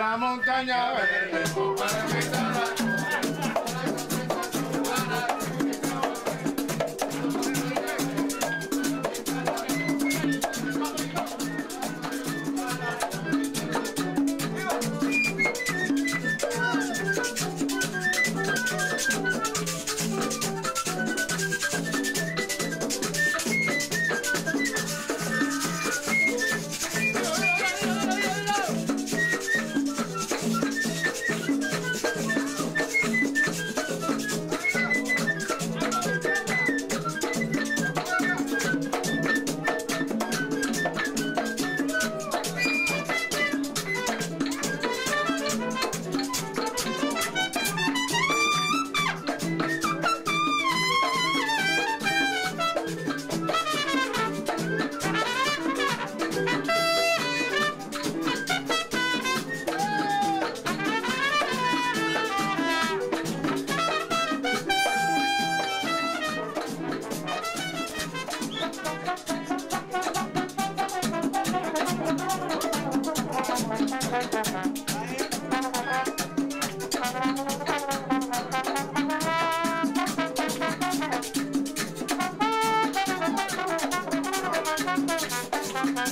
La montaña verde.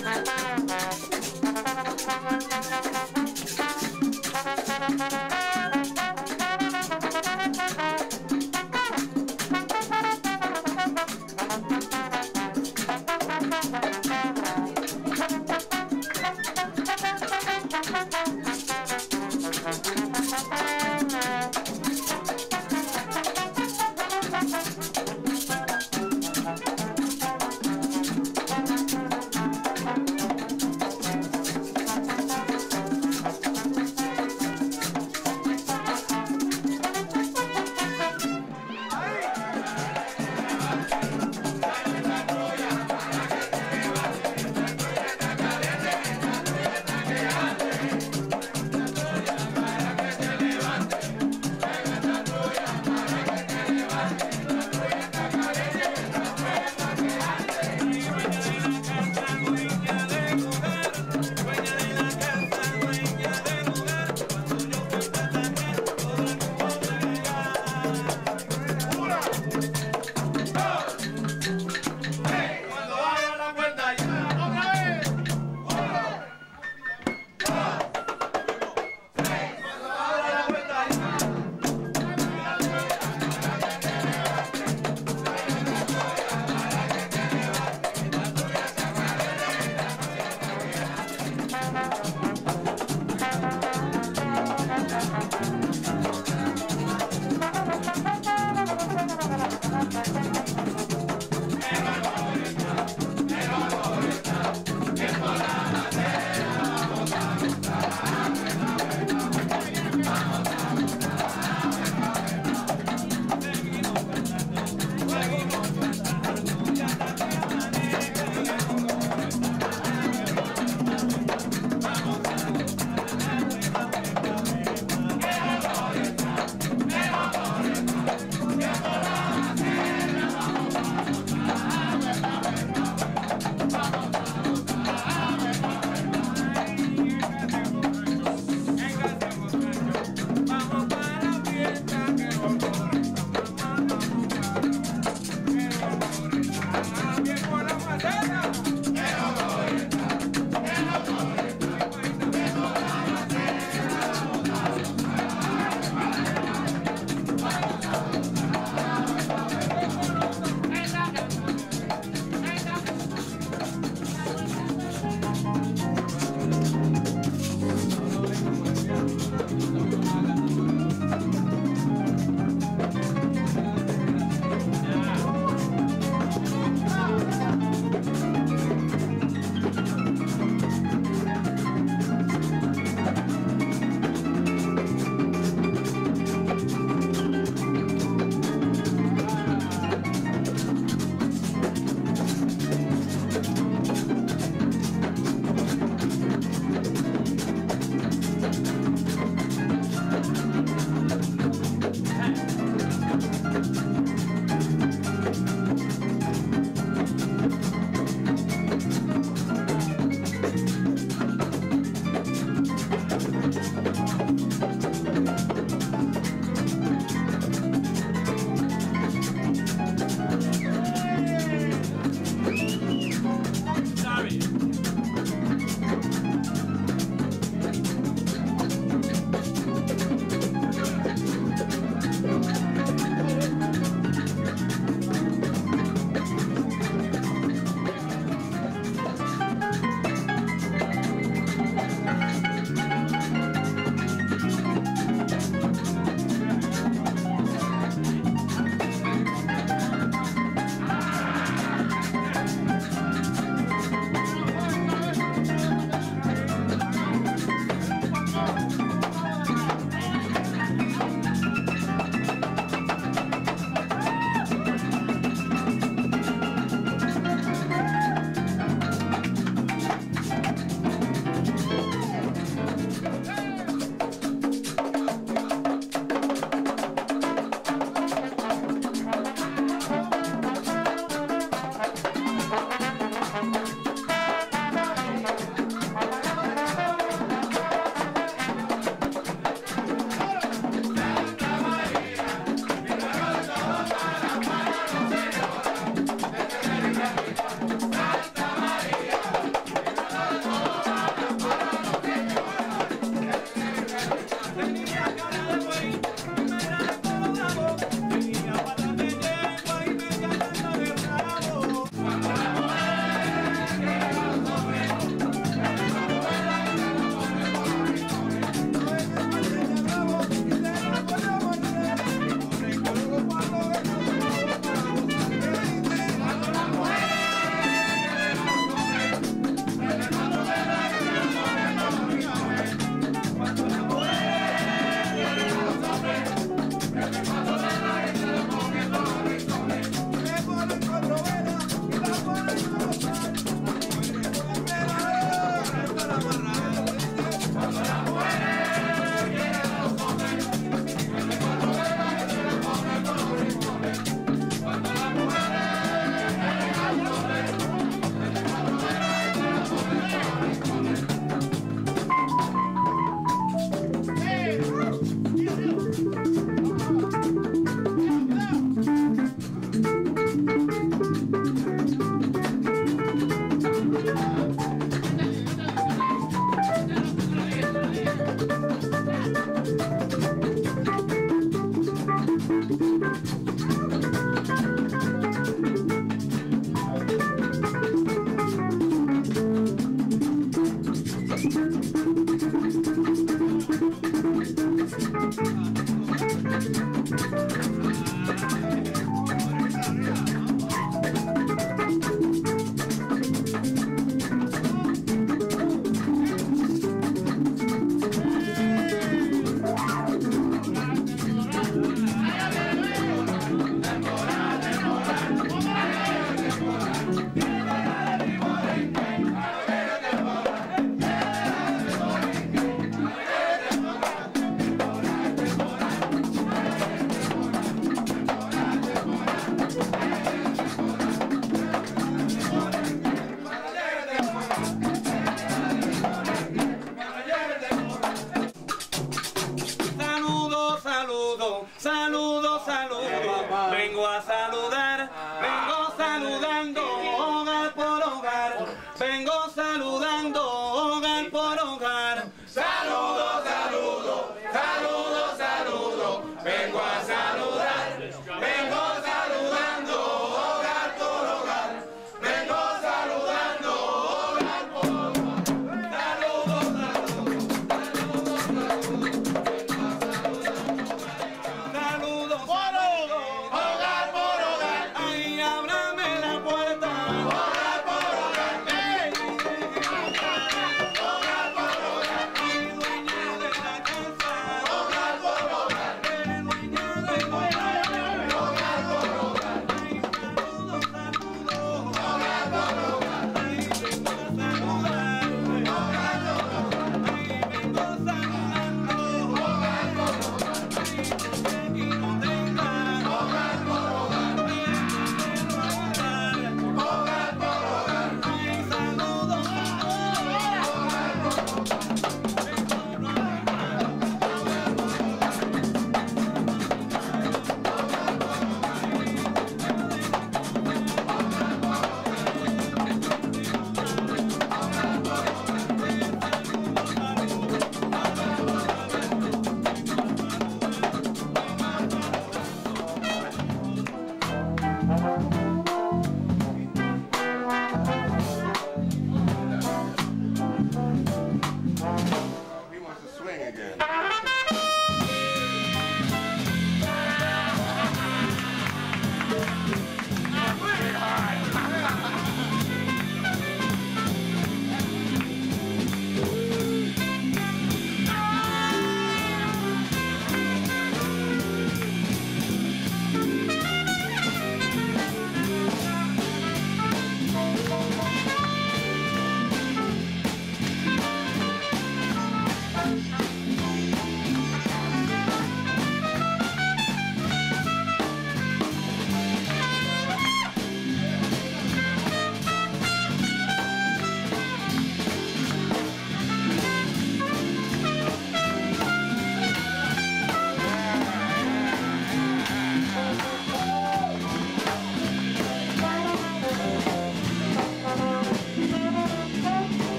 Thank you.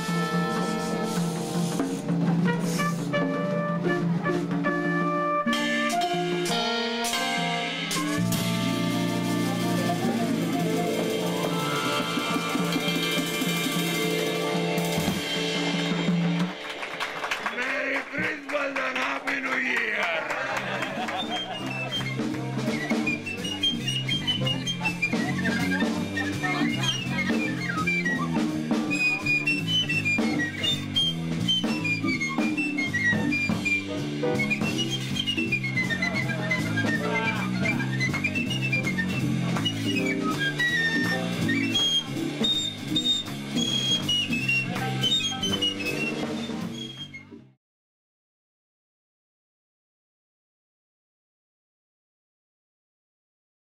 Mm-hmm.